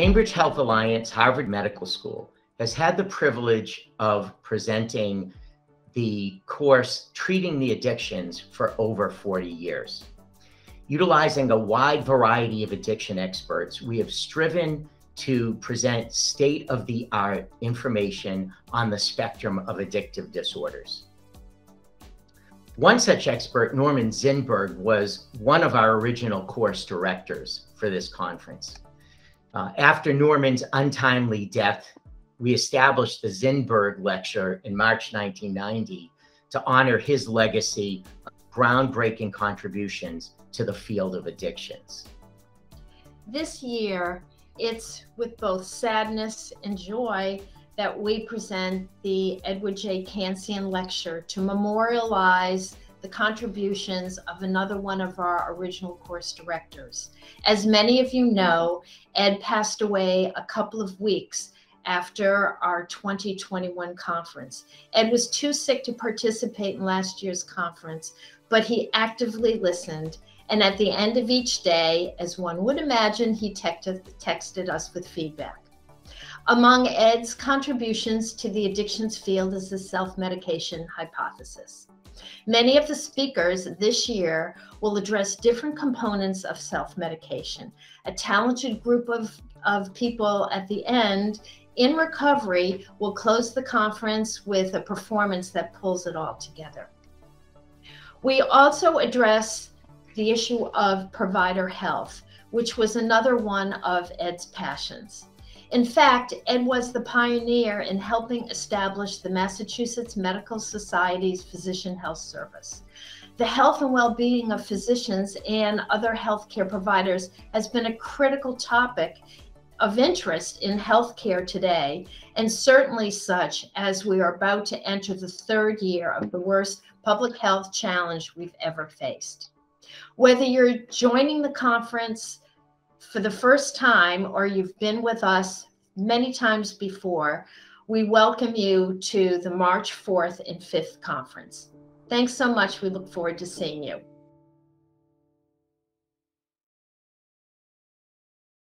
Cambridge Health Alliance Harvard Medical School has had the privilege of presenting the course Treating the Addictions for over 40 years. Utilizing a wide variety of addiction experts, we have striven to present state of the art information on the spectrum of addictive disorders. One such expert, Norman Zinberg, was one of our original course directors for this conference. Uh, after Norman's untimely death, we established the Zinberg Lecture in March 1990 to honor his legacy of groundbreaking contributions to the field of addictions. This year, it's with both sadness and joy that we present the Edward J. Khantzian Lecture to memorialize the contributions of another one of our original course directors. As many of you know, Ed passed away a couple of weeks after our 2021 conference. Ed was too sick to participate in last year's conference, but he actively listened. And at the end of each day, as one would imagine, he texted, us with feedback. Among Ed's contributions to the addictions field is the self medication hypothesis. Many of the speakers this year will address different components of self medication. A talented group of, of people at the end in recovery will close the conference with a performance that pulls it all together. We also address the issue of provider health, which was another one of Ed's passions. In fact, Ed was the pioneer in helping establish the Massachusetts Medical Society's Physician Health Service. The health and well being of physicians and other healthcare providers has been a critical topic of interest in healthcare today, and certainly such as we are about to enter the third year of the worst public health challenge we've ever faced. Whether you're joining the conference for the first time or you've been with us many times before, we welcome you to the March 4th and 5th conference. Thanks so much. We look forward to seeing you.